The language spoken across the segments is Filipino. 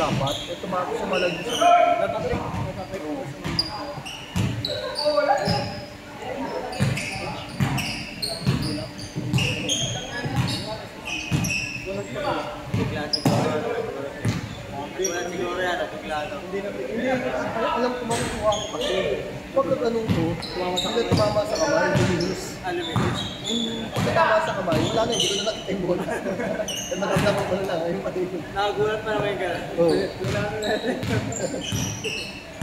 dapat. Eh, tumako sa malag to. Hindi na, hindi, al- alam ko makukuha ko kasi. Pag anong to, tumama sa kamay, kamay, luminous. Aluminum. Yung pagkatama sa kamay, wala na, hindi ko na nakitingol. Kaya naramdaman ko na lang, ayun pati yun. Nakagulat pa naman ka. Oo.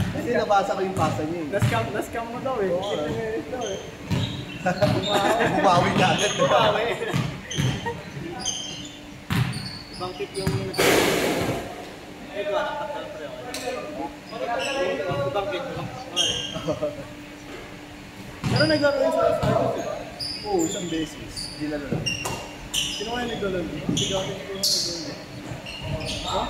Kasi nabasa ko yung pasa niya eh. Nascam, nascam mo daw eh. Oo, ah. eh. Bumawi ka agad. Bawi. Ibang kit yung... Pero naglaro yun sa Stardust eh. Oo, isang beses. Dinala lang. Sino kaya nagdala nun? Si Gavin ko yung nagdala. Ha?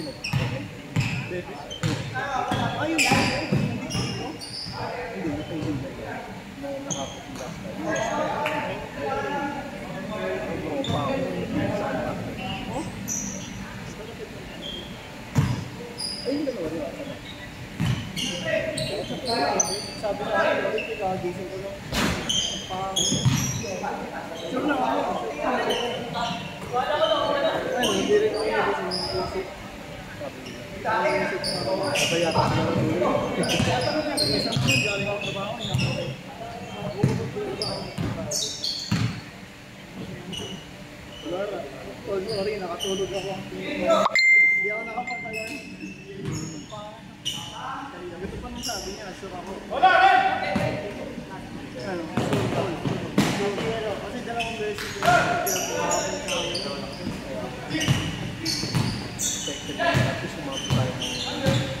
Ayun. Hindi, yung kay Hilda yan. Na nakapagpila sa US. Ang tropa ko. Ay, yung dalawa rin. Sabi sa akin, ulit ikagising ko lang. Pang... Sure lang ako. Ay, hindi rin ako nagising ng isip. Sabay yata sila ng dulo. Isang ko, galing ako trabaho. inakapay. Wala na. Oh, sorry, nakatulog ako. Hindi ako nakapagtagal. Ito pa nung sabi niya, sure ako. Wala Ano, sure ko. Sure pero, kasi dalawang beses ko yung pinapahapon sa amin. Expected na at least umabot tayo ng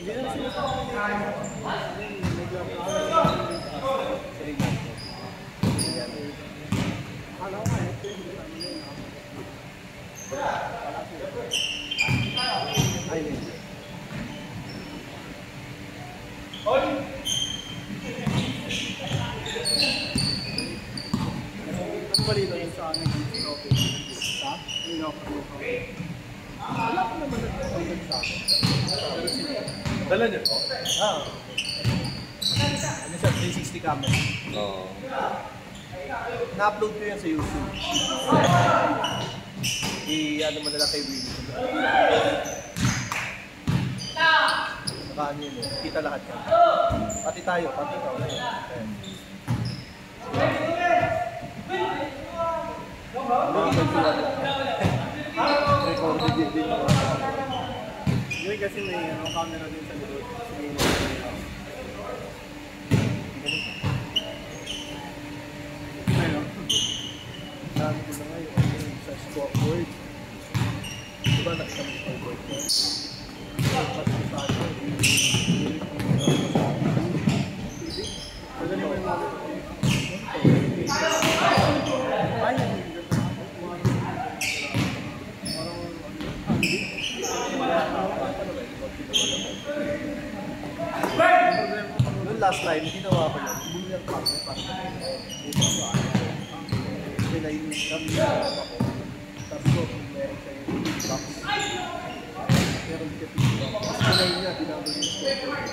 Hindi na sinasabi. Akala ko nga, eh, pero hindi ko alam yun. Ay, hindi. Ang sa amin dito sa office. Ha? Yung office ko. Wala ko naman nag-comment sa akin. Pero sila. Dala niyo po? Ah. Ano siya, 360 camera. Oo. Na-upload ko yan sa YouTube. I-ano mo na lang kay Willie. Saka ano yun eh, kita lahat yan. Pati tayo, pati ikaw. Ayan. Mga ganito lang. Recorded din din. Yun kasi may ano, camera din sa likod. Dami ko na ngayon sa scoreboard. Diba nakita mo yung ano, Pwede naman yung mga Ay, yan. Noong last time, ginawa ko yun. Bumili ang camera para sa Dito sa ano. Pinayunin kami sa ako. Tapos ko, kung meron kayo box. Meron ka pizza. Tapos pinay niya, binabalik yung scoreboard.